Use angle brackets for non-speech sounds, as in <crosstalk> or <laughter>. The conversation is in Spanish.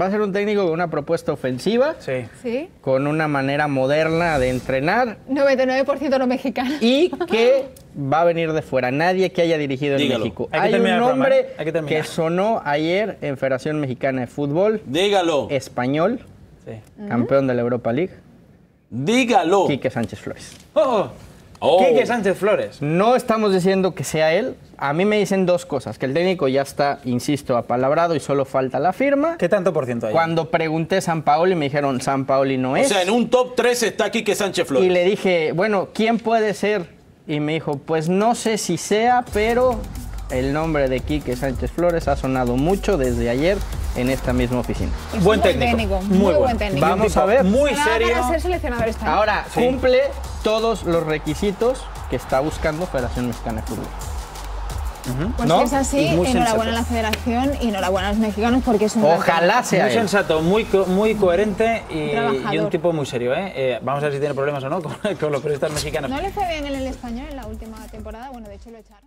Va a ser un técnico con una propuesta ofensiva, Sí. Sí. con una manera moderna de entrenar 99% no mexicano. y <laughs> que va a venir de fuera. Nadie que haya dirigido en. México. Hay Hay un nombre ¿eh? Hay que sonó ayer en Federación Mexicana de Fútbol, Dígalo. español, sí. campeón de la Europa League, Dígalo. Quique Sánchez Flores. ¡Oh! Oh. Quique Sánchez Flores. No estamos diciendo que sea él. A mí me dicen dos cosas, que el técnico ya está, insisto, apalabrado y solo falta la firma. ¿Qué tanto por ciento hay? Cuando pregunté San Paoli me dijeron San Paoli no O es. sea, en un top 3 está Quique Sánchez Flores. Y le dije, bueno, ¿quién puede ser? Y me dijo, pues no sé si sea, pero el nombre de Quique Sánchez Flores ha sonado mucho desde ayer en esta misma oficina. Es buen buen técnico. técnico, Muy, muy bueno. buen técnico. Vamos a ver. Muy serio. para ser seleccionador. Ahora, Sí. cumple todos los requisitos que está buscando Federación Mexicana de Fútbol. Pues ¿no? si es así, muy enhorabuena a la sensato. federación y enhorabuena a los mexicanos porque es un gran Ojalá sea Muy él. sensato, muy, co- muy coherente y, y un tipo muy serio. ¿eh? Eh, vamos a ver si tiene problemas o no <laughs> con, con los periodistas mexicanos. No le fue bien en el español en la última temporada, bueno, de hecho lo echaron.